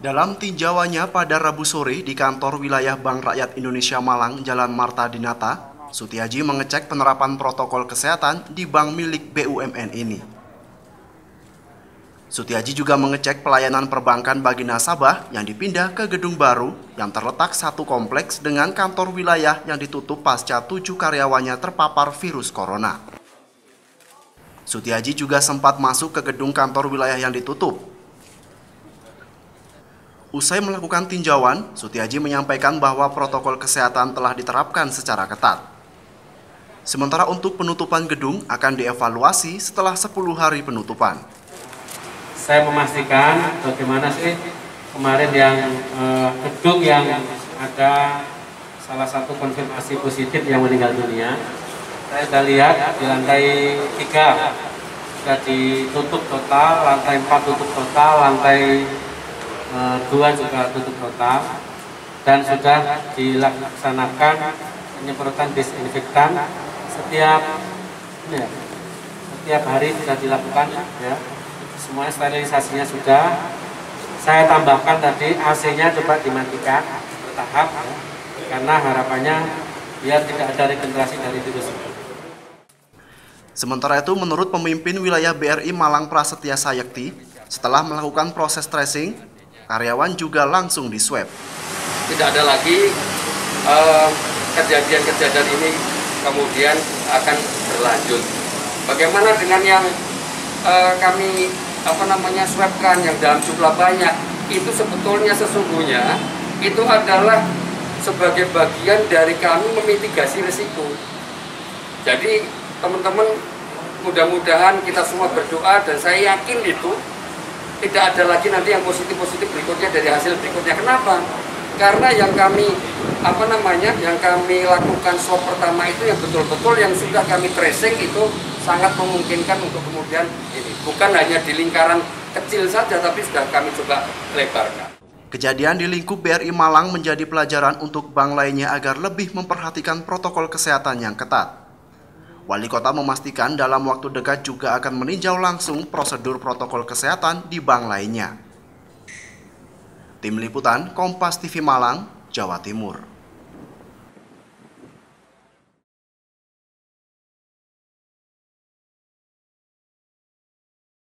Dalam tinjauannya pada Rabu sore di kantor wilayah Bank Rakyat Indonesia Malang, Jalan Marta Dinata, Sutiaji mengecek penerapan protokol kesehatan di bank milik BUMN ini. Sutiaji juga mengecek pelayanan perbankan bagi nasabah yang dipindah ke gedung baru yang terletak satu kompleks dengan kantor wilayah yang ditutup pasca tujuh karyawannya terpapar virus corona. Sutiaji juga sempat masuk ke gedung kantor wilayah yang ditutup. Usai melakukan tinjauan, Sutiaji menyampaikan bahwa protokol kesehatan telah diterapkan secara ketat. Sementara untuk penutupan gedung akan dievaluasi setelah 10 hari penutupan saya memastikan bagaimana sih kemarin yang eh, gedung yang ada salah satu konfirmasi positif yang meninggal dunia. Saya sudah lihat di lantai tiga sudah ditutup total, lantai empat tutup total, lantai dua juga tutup total, dan sudah dilaksanakan penyemprotan disinfektan. Setiap ya, setiap hari sudah dilakukan ya. Semuanya sterilisasinya sudah. Saya tambahkan tadi AC-nya coba dimatikan bertahap ya, karena harapannya biar tidak ada regenerasi dari virus. Sementara itu, menurut pemimpin wilayah BRI Malang Prasetya Sayekti, setelah melakukan proses tracing, karyawan juga langsung di swab. Tidak ada lagi eh, kejadian-kejadian uh, ini kemudian akan berlanjut. Bagaimana dengan yang uh, kami apa namanya swabkan yang dalam jumlah banyak itu sebetulnya sesungguhnya itu adalah sebagai bagian dari kami memitigasi risiko. Jadi teman-teman mudah-mudahan kita semua berdoa dan saya yakin itu tidak ada lagi nanti yang positif-positif berikutnya dari hasil berikutnya. Kenapa? Karena yang kami apa namanya yang kami lakukan swab pertama itu yang betul-betul yang sudah kami tracing itu sangat memungkinkan untuk kemudian ini bukan hanya di lingkaran kecil saja tapi sudah kami coba lebarkan. Kejadian di lingkup BRI Malang menjadi pelajaran untuk bank lainnya agar lebih memperhatikan protokol kesehatan yang ketat. Wali kota memastikan dalam waktu dekat juga akan meninjau langsung prosedur protokol kesehatan di bank lainnya. Tim Liputan Kompas TV Malang, Jawa Timur.